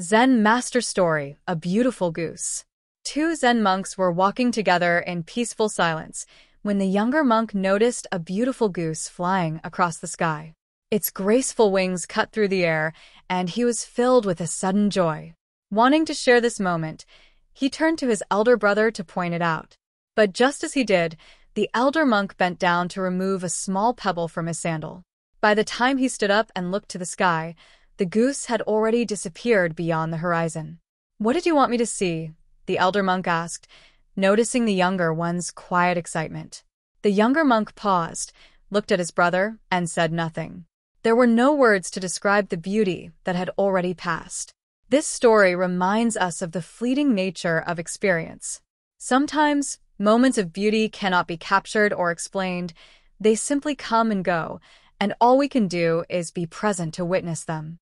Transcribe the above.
Zen Master Story A Beautiful Goose. Two Zen monks were walking together in peaceful silence when the younger monk noticed a beautiful goose flying across the sky. Its graceful wings cut through the air, and he was filled with a sudden joy. Wanting to share this moment, he turned to his elder brother to point it out. But just as he did, the elder monk bent down to remove a small pebble from his sandal. By the time he stood up and looked to the sky, the goose had already disappeared beyond the horizon. What did you want me to see? The elder monk asked, noticing the younger one's quiet excitement. The younger monk paused, looked at his brother, and said nothing. There were no words to describe the beauty that had already passed. This story reminds us of the fleeting nature of experience. Sometimes, moments of beauty cannot be captured or explained. They simply come and go, and all we can do is be present to witness them.